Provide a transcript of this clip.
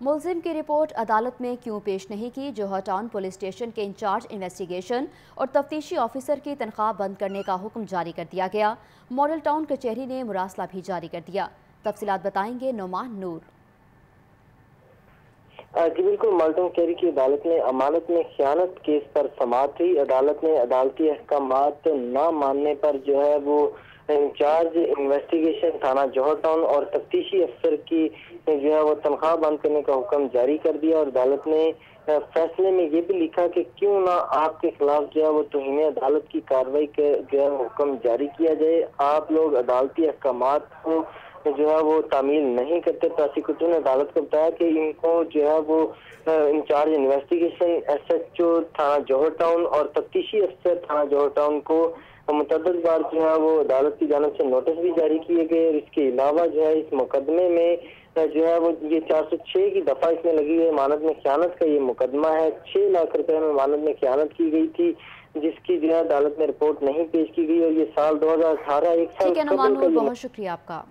ملزم کی رپورٹ عدالت میں کیوں پیش نہیں کی؟ جوہر ٹاؤن پولیس اسٹیشن کے انچارج انویسٹیگیشن اور تفتیشی آفیسر کی تنخواہ بند کرنے کا حکم جاری کر دیا گیا۔ ماڈل ٹاؤن کچہری نے مراسلہ بھی جاری کر دیا۔ تفصیلات بتائیں گے نعمان نور۔ جی بالکل مالٹون کیری کی عدالت نے امانت میں خیانت کیس پر سماعت ہوئی عدالت نے عدالتی احکامات نہ ماننے پر جو ہے وہ انچارج انویسٹیگیشن تھانہ جوہر ٹاؤن اور تفتیشی افسر کی جو ہے وہ تنخواہ بند کرنے کا حکم جاری کر دیا اور عدالت نے فیصلے میں یہ بھی لکھا کہ کیوں نہ آپ کے خلاف جو ہے وہ توہین عدالت کی کاروائی کے جو ہے حکم جاری کیا جائے۔ آپ لوگ عدالتی احکامات کو جو ہے وہ تعمیل نہیں کرتے پراسیکیوٹر نے عدالت کو بتایا کہ ان کو جو ہے وہ incharge investigation S H O تھانہ جوہر ٹاؤن اور تفتیشی افسر تھانہ جوہر ٹاؤن کو متعدد بار جو ہے وہ عدالت کی جانب سے نوٹس بھی جاری کیے گئے اور اس کے علاوہ جو ہے اس مقدمے میں جو ہے وہ یہ چار سو چھ کی دفعہ اس میں لگی ہے مانت میں خیانت کا یہ مقدمہ ہے۔ چھ لاکھ روپے میں مانت میں خیانت کی گئی تھی جس کی جو ہے عدالت میں رپورٹ نہیں پیش کی گئی اور یہ سال دو ہزار اٹھارہ ایک سال بہت شکریہ آپ کا۔